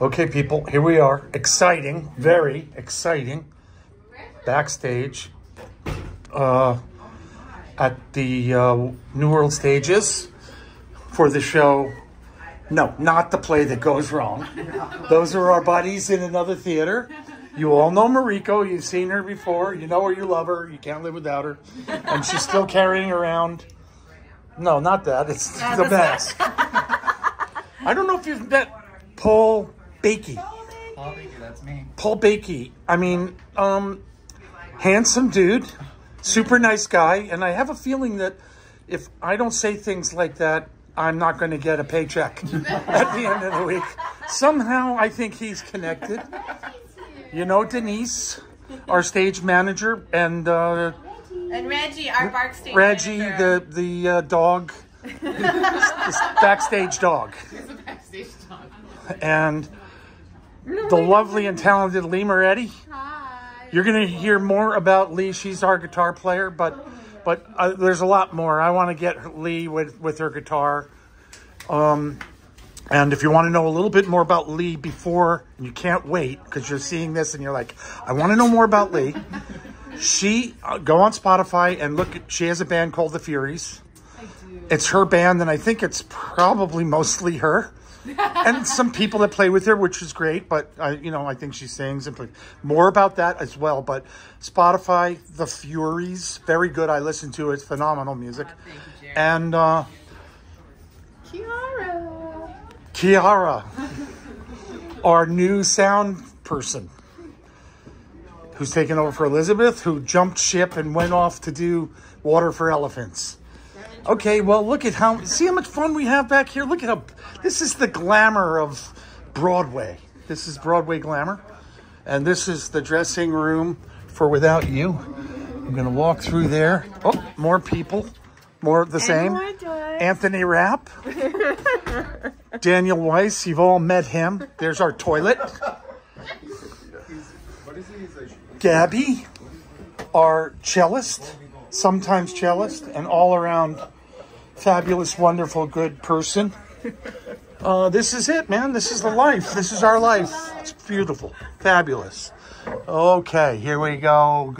Okay, people, here we are. Exciting, very exciting. Backstage uh, at the uh, New World Stages for the show. No, not the play that goes wrong. Those are our buddies in another theater. You all know Mariko. You've seen her before. You know her. You love her. You can't live without her. And she's still carrying around. No, not that. It's the mask. I don't know if you've met Paul Bakey. Paul Baker, that's me. Paul Bakey. I mean, um, handsome dude, super nice guy, and I have a feeling that if I don't say things like that, I'm not going to get a paycheck at the end of the week. Somehow, I think he's connected. You know, Denise, our stage manager, and uh, And Reggie, our Barkstage Reggie, manager. the the uh, dog, this backstage dog, and the lovely and talented Lee Moretti. You're gonna hear more about Lee. She's our guitar player, but but uh, there's a lot more. I want to get Lee with with her guitar. Um, and if you want to know a little bit more about Lee before, and you can't wait because you're seeing this and you're like, I want to know more about Lee. She uh, go on Spotify and look. At, she has a band called The Furies. It's her band, and I think it's probably mostly her and some people that play with her, which is great. But I, you know, I think she sings and plays more about that as well. But Spotify, The Furies, very good. I listen to it. It's phenomenal music. And uh, Kiara. Kiara, our new sound person, who's taken over for Elizabeth, who jumped ship and went off to do Water for Elephants. Okay, well, look at how, see how much fun we have back here? Look at how, this is the glamour of Broadway. This is Broadway glamour. And this is the dressing room for Without You. I'm going to walk through there. Oh, more people. More of the same. Anthony Rapp. Daniel Weiss, you've all met him. There's our toilet. Gabby, our cellist, sometimes cellist, and all around fabulous, wonderful, good person. Uh, this is it, man. This is the life. This is our life. It's beautiful, fabulous. Okay, here we go.